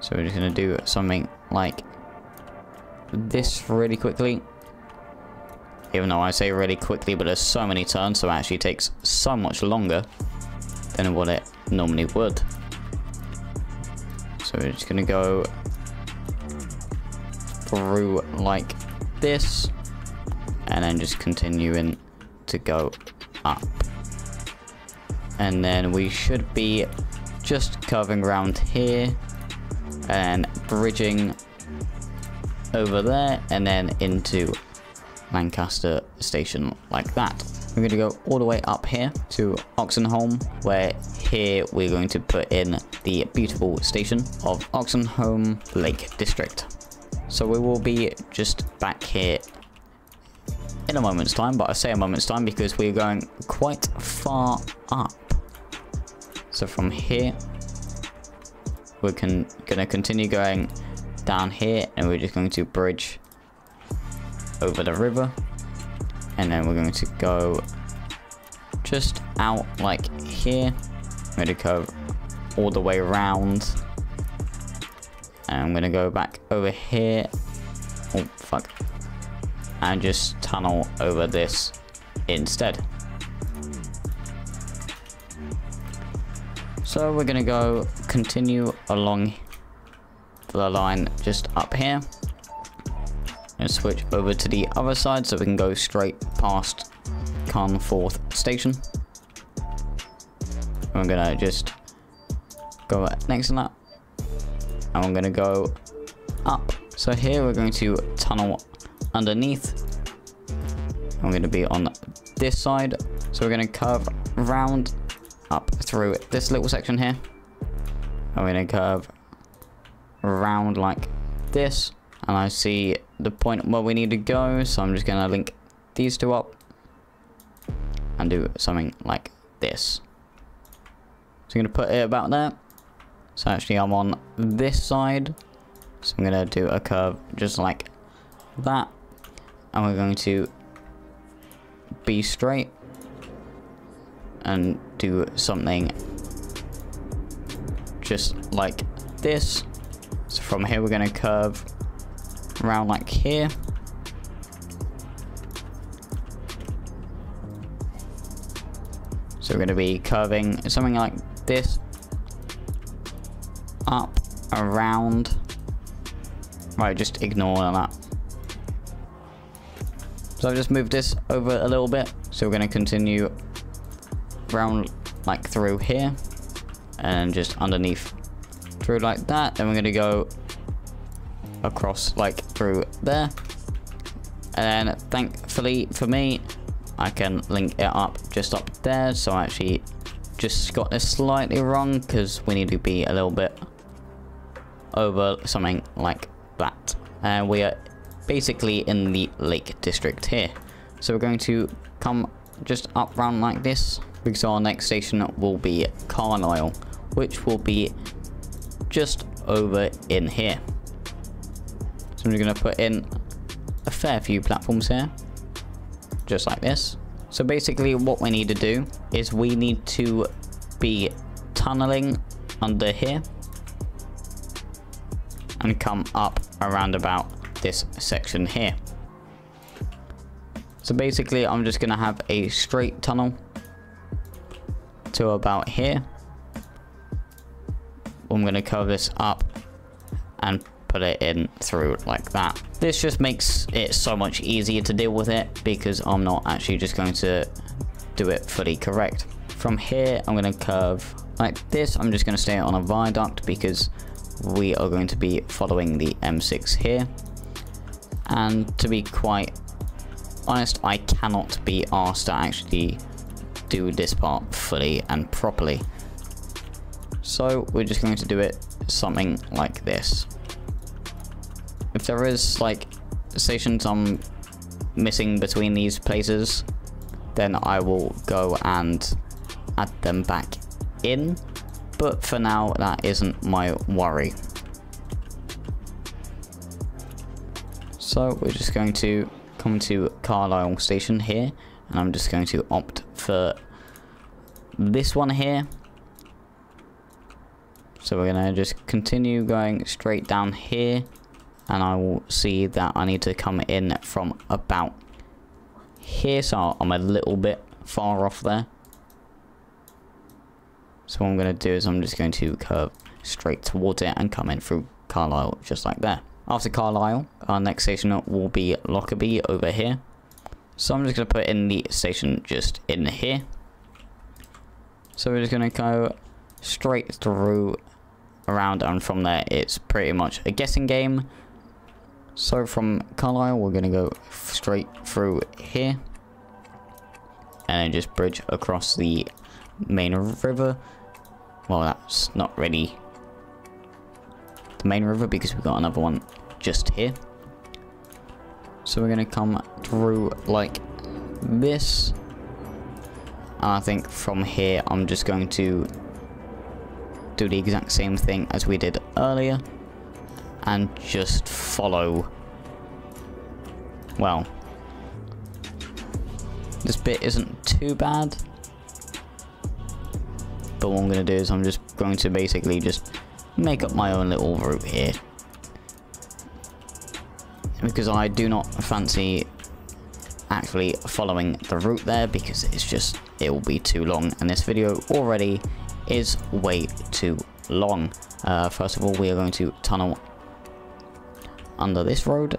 So we're just going to do something like this really quickly. Even though I say really quickly but there's so many turns so it actually takes so much longer than what it normally would. So we're just gonna go through like this and then just continuing to go up. And then we should be just curving around here and bridging over there and then into Lancaster station like that. We're going to go all the way up here to Oxenholme, where here we're going to put in the beautiful station of Oxenholme Lake District. So we will be just back here in a moment's time, but I say a moment's time because we're going quite far up. So from here, we're going to continue going down here and we're just going to bridge over the river and then we're going to go just out like here. I'm going to curve all the way around. And I'm to go back over here. Oh, fuck. And just tunnel over this instead. So we're to go continue along the line just up here and switch over to the other side so we can go straight past Carnforth station. I'm gonna just go next to that. And I'm gonna go up. So here we're going to tunnel underneath. I'm gonna be on this side. So we're gonna curve round up through this little section here. I'm gonna curve around like this. And I see the point where we need to go. So I'm just going to link these two up. And do something like this. So I'm going to put it about there. So actually I'm on this side. So I'm going to do a curve just like that. And we're going to be straight. And do something just like this. So from here we're going to curve around like here. So we're going to be curving something like this up around. Right, just ignore that. So I've just moved this over a little bit. So we're going to continue round like through here and just underneath through like that. Then we're going to go across like through there. And thankfully for me, I can link it up just up there. So I actually just got this slightly wrong because we need to be a little bit over something like that. And we are basically in the Lake District here. So we're going to come just up round like this because our next station will be Carlisle, which will be just over in here. So I'm going to put in a fair few platforms here. Just like this. So basically what we need to do is we need to be tunneling under here and come up around about this section here. So basically I'm just going to have a straight tunnel to about here. I'm going to curve this up and put it in through like that. This just makes it so much easier to deal with it because I'm not actually just going to do it fully correct. From here, I'm going to curve like this. I'm just going to stay on a viaduct because we are going to be following the M6 here. And to be quite honest, I cannot be asked to actually do this part fully and properly. So we're just going to do it something like this. If there is like stations I'm missing between these places, then I will go and add them back in. But for now, that isn't my worry. So we're just going to come to Carlisle Station here, and I'm just going to opt for this one here. So we're going to just continue going straight down here, and I will see that I need to come in from about here, so I'm a little bit far off there. So what I'm going to do is I'm just going to curve straight towards it and come in through Carlisle just like that. After Carlisle, our next station will be Lockerbie over here. So I'm just going to put in the station just in here. So we're just going to go straight through around and from there it's pretty much a guessing game. So from Carlisle we're going to go straight through here. And just bridge across the main river well, that's not really the main river because we've got another one just here. So we're going to come through like this. And I think from here I'm just going to do the exact same thing as we did earlier. And just follow... Well... This bit isn't too bad but what I'm going to do is I'm just going to basically just make up my own little route here. Because I do not fancy actually following the route there because it's just, it will be too long. And this video already is way too long. Uh, first of all, we are going to tunnel under this road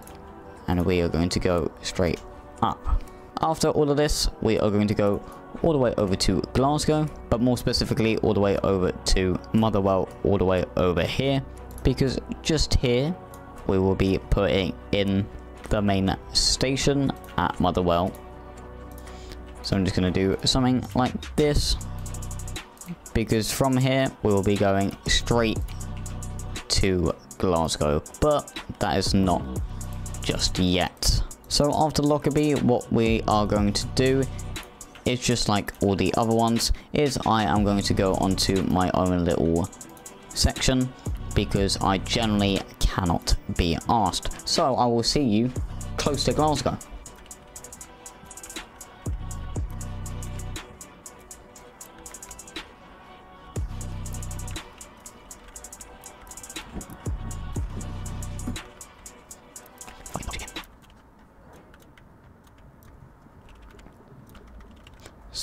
and we are going to go straight up. After all of this, we are going to go all the way over to Glasgow, but more specifically all the way over to Motherwell, all the way over here, because just here we will be putting in the main station at Motherwell. So I'm just going to do something like this, because from here we will be going straight to Glasgow, but that is not just yet. So after Lockerbie, what we are going to do is just like all the other ones, is I am going to go onto my own little section because I generally cannot be asked. So I will see you close to Glasgow.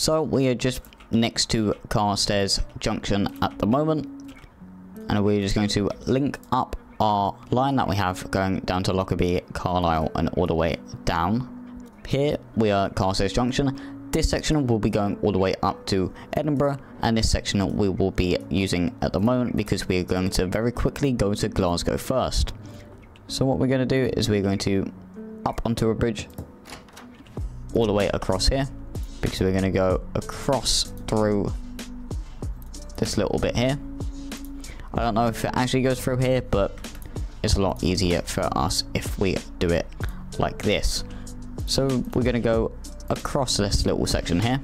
So we are just next to Carstairs Junction at the moment. And we're just going to link up our line that we have going down to Lockerbie, Carlisle and all the way down. Here we are at Carstairs Junction. This section will be going all the way up to Edinburgh and this section we will be using at the moment because we are going to very quickly go to Glasgow first. So what we're going to do is we're going to up onto a bridge all the way across here because we're going to go across through this little bit here. I don't know if it actually goes through here, but it's a lot easier for us if we do it like this. So we're going to go across this little section here.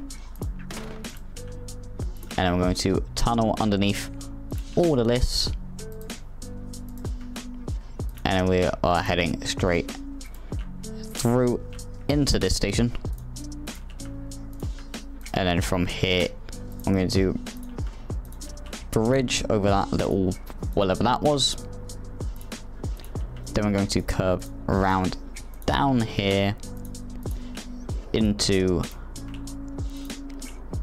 And we're going to tunnel underneath all the lists. And we are heading straight through into this station and then from here I'm going to bridge over that little whatever that was. Then we're going to curve around down here into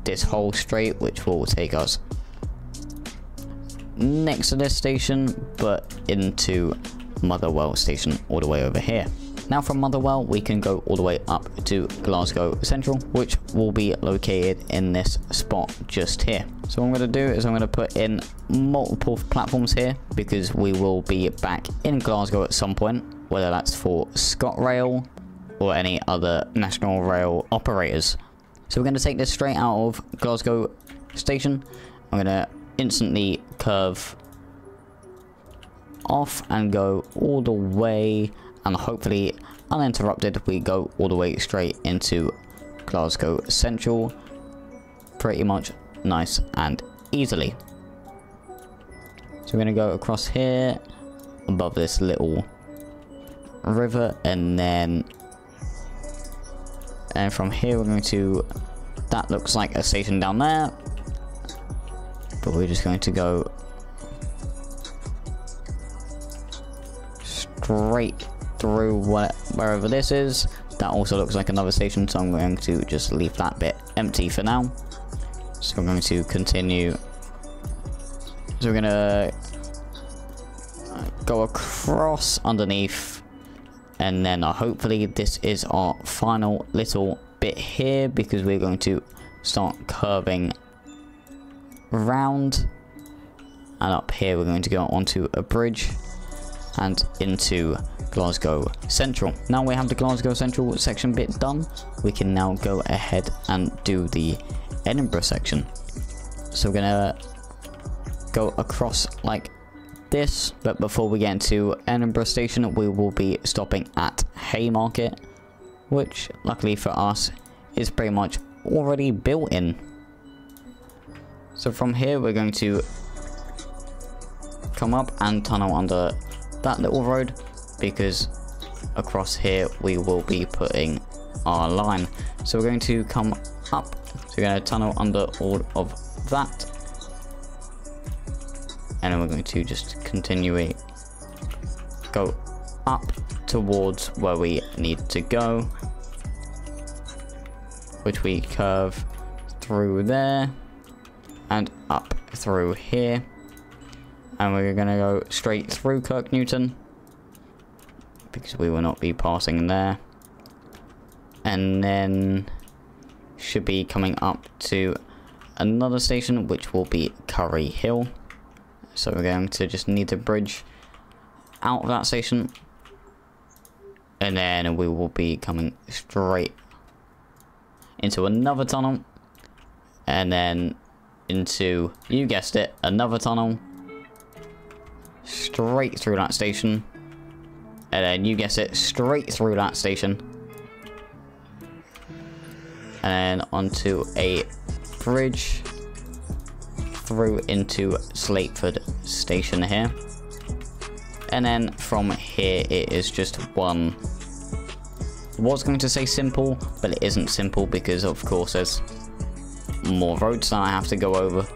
this whole straight, which will take us next to this station, but into Motherwell station all the way over here. Now from Motherwell, we can go all the way up to Glasgow Central, which will be located in this spot just here. So what I'm going to do is I'm going to put in multiple platforms here because we will be back in Glasgow at some point, whether that's for ScotRail or any other national rail operators. So we're going to take this straight out of Glasgow station. I'm going to instantly curve off and go all the way and hopefully uninterrupted we go all the way straight into Glasgow Central pretty much nice and easily. So we're going to go across here above this little river and then and from here we're going to that looks like a station down there but we're just going to go straight through wherever this is. That also looks like another station, so I'm going to just leave that bit empty for now. So I'm going to continue. So we're going to go across underneath and then uh, hopefully this is our final little bit here because we're going to start curving round and up here we're going to go onto a bridge and into Glasgow Central. Now we have the Glasgow Central section bit done, we can now go ahead and do the Edinburgh section. So we're gonna go across like this, but before we get into Edinburgh station, we will be stopping at Haymarket, which luckily for us is pretty much already built in. So from here, we're going to come up and tunnel under that little road because across here we will be putting our line. So we're going to come up, so we're going to tunnel under all of that. And then we're going to just continue go up towards where we need to go. Which we curve through there and up through here. And we're going to go straight through Kirknewton because we will not be passing there. And then should be coming up to another station which will be Curriehill. So we're going to just need to bridge out of that station. And then we will be coming straight into another tunnel. And then into, you guessed it, another tunnel. Straight through that station. And then you guess it, straight through that station. And then onto a bridge through into Slateford station here. And then from here it is just one was going to say simple, but it isn't simple because of course there's more roads that I have to go over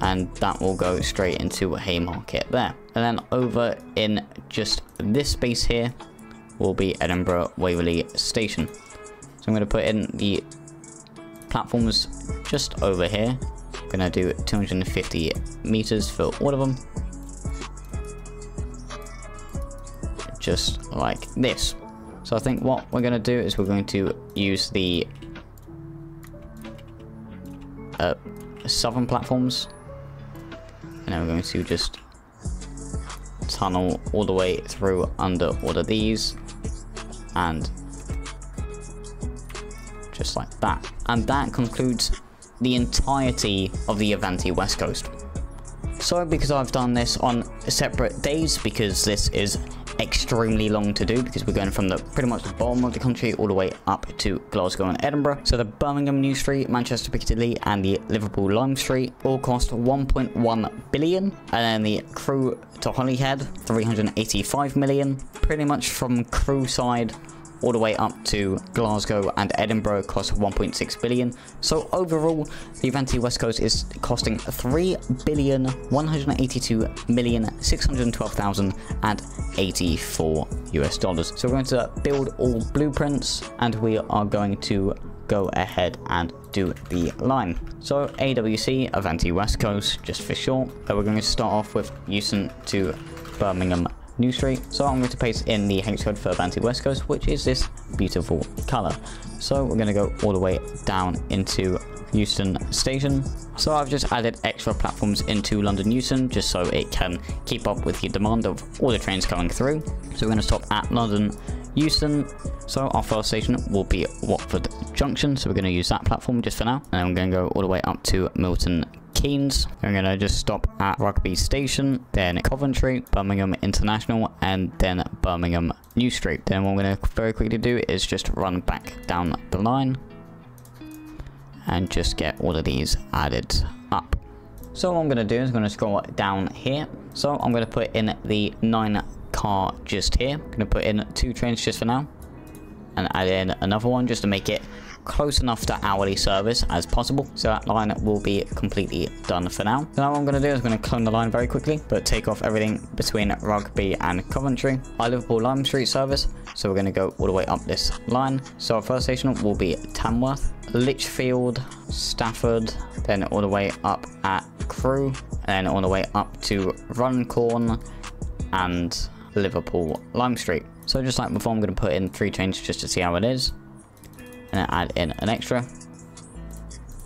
and that will go straight into Haymarket there. And then over in just this space here will be Edinburgh Waverley Station. So I'm going to put in the platforms just over here. I'm going to do 250 meters for all of them. Just like this. So I think what we're going to do is we're going to use the uh, southern platforms and then we're going to just tunnel all the way through under all of these and just like that. And that concludes the entirety of the Avanti West Coast. Sorry because I've done this on separate days because this is extremely long to do because we're going from the pretty much the bottom of the country all the way up to Glasgow and Edinburgh. So the Birmingham New Street, Manchester Piccadilly and the Liverpool Lime Street all cost 1.1 billion and then the Crewe to Holyhead 385 million. Pretty much from Crewe side all the way up to Glasgow and Edinburgh cost 1.6 billion. So overall, the Avanti West Coast is costing 3 billion 182 million 612,084 US dollars. So we're going to build all blueprints and we are going to go ahead and do the line. So AWC, Avanti West Coast, just for short. So we're going to start off with Euston to Birmingham New Street. So I'm going to paste in the hex code for Avanti West Coast, which is this beautiful color. So we're going to go all the way down into Euston Station. So I've just added extra platforms into London Euston just so it can keep up with the demand of all the trains coming through. So we're going to stop at London Euston. So our first station will be Watford Junction. So we're going to use that platform just for now. And I'm going to go all the way up to Milton Keynes. I'm going to just stop at Rugby Station, then Coventry, Birmingham International, and then Birmingham New Street. Then what I'm going to very quickly do is just run back down the line and just get all of these added up. So what I'm going to do is I'm going to scroll down here. So I'm going to put in the 9 car just here. I'm going to put in two trains just for now. And add in another one just to make it close enough to hourly service as possible. So that line will be completely done for now. So now what I'm going to do is I'm going to clone the line very quickly, but take off everything between Rugby and Coventry. Our Liverpool Lime Street service. So we're going to go all the way up this line. So our first station will be Tamworth, Lichfield, Stafford, then all the way up at Crewe, and then all the way up to Runcorn and Liverpool Lime Street. So just like before, I'm going to put in three trains just to see how it is. And add in an extra.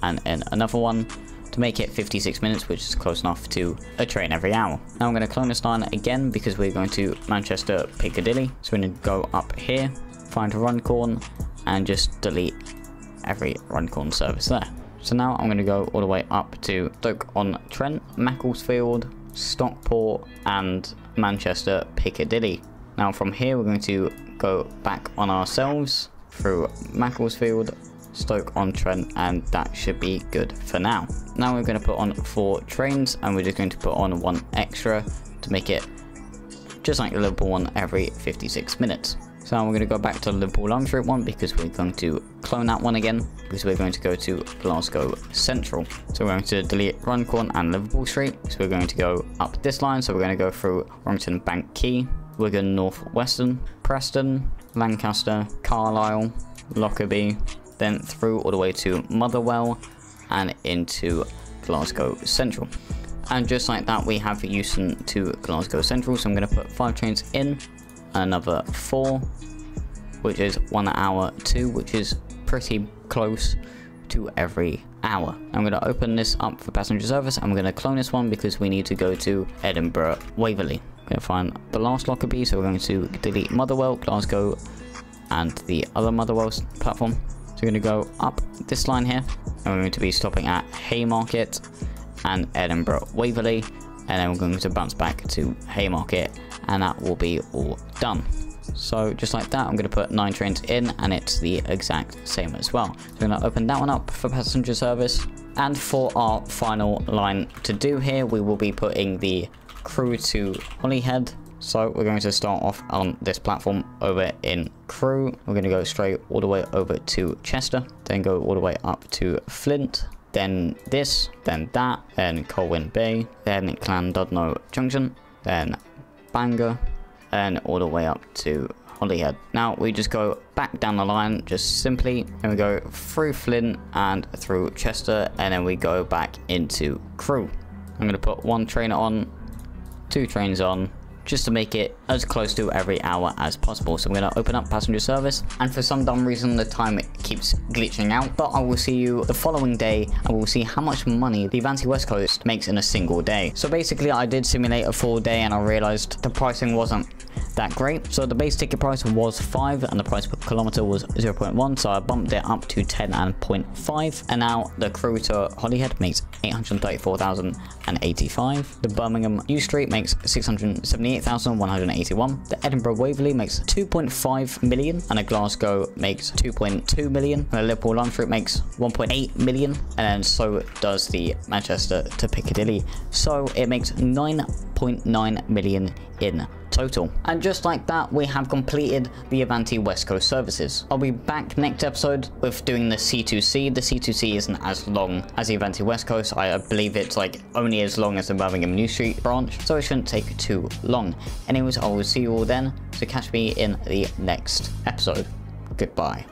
And in another one to make it 56 minutes, which is close enough to a train every hour. Now I'm going to clone this line again because we're going to Manchester Piccadilly. So we're going to go up here, find Runcorn, and just delete every Runcorn service there. So now I'm going to go all the way up to Stoke-on-Trent, Macclesfield, Stockport, and Manchester Piccadilly. Now from here we're going to go back on ourselves through Macclesfield, Stoke-on-Trent, and that should be good for now. Now we're going to put on four trains, and we're just going to put on one extra to make it just like the Liverpool one every 56 minutes. So we're going to go back to Liverpool Lime Street one because we're going to clone that one again because we're going to go to Glasgow Central. So we're going to delete Runcorn and Liverpool Street. So we're going to go up this line. So we're going to go through Warrington Bank Quay, Wigan North Western, Preston, Lancaster, Carlisle, Lockerbie, then through all the way to Motherwell and into Glasgow Central. And just like that, we have Euston to Glasgow Central. So I'm going to put five trains in, another four, which is one hour two, which is pretty close to every hour. I'm going to open this up for passenger service. I'm going to clone this one because we need to go to Edinburgh Waverley. I'm going to find the last Lockerbie, so we're going to delete Motherwell, Glasgow, and the other Motherwell platform. So we're going to go up this line here, and we're going to be stopping at Haymarket and Edinburgh Waverley, and then we're going to bounce back to Haymarket, and that will be all done. So just like that, I'm going to put 9 trains in and it's the exact same as well. So I'm going to open that one up for passenger service. And for our final line to do here, we will be putting the Crewe to Holyhead. So we're going to start off on this platform over in Crewe. We're going to go straight all the way over to Chester, then go all the way up to Flint, then this, then that, then Colwyn Bay, then Llandudno Junction, then Bangor, and all the way up to Holyhead. Now we just go back down the line just simply and we go through Flint and through Chester and then we go back into Crewe. I'm going to put one train on, two trains on, just to make it as close to every hour as possible. So I'm going to open up passenger service and for some dumb reason the time it keeps glitching out but I will see you the following day and we'll see how much money the Avanti West Coast makes in a single day. So basically I did simulate a full day and I realized the pricing wasn't that great. So the base ticket price was 5 and the price per kilometer was 0.1 so I bumped it up to 10 and 0.5 and now the Crewe to Holyhead makes 834,085. The Birmingham New Street makes 678,181. The Edinburgh Waverley makes 2.5 million and a Glasgow makes 2.2 million and the Liverpool Street makes 1.8 million and then so does the Manchester to Piccadilly so it makes 9.9 million in total. And just like that, we have completed the Avanti West Coast services. I'll be back next episode with doing the C2C. The C2C isn't as long as the Avanti West Coast. I believe it's like only as long as the Birmingham New Street branch, so it shouldn't take too long. Anyways, I will see you all then, so catch me in the next episode. Goodbye.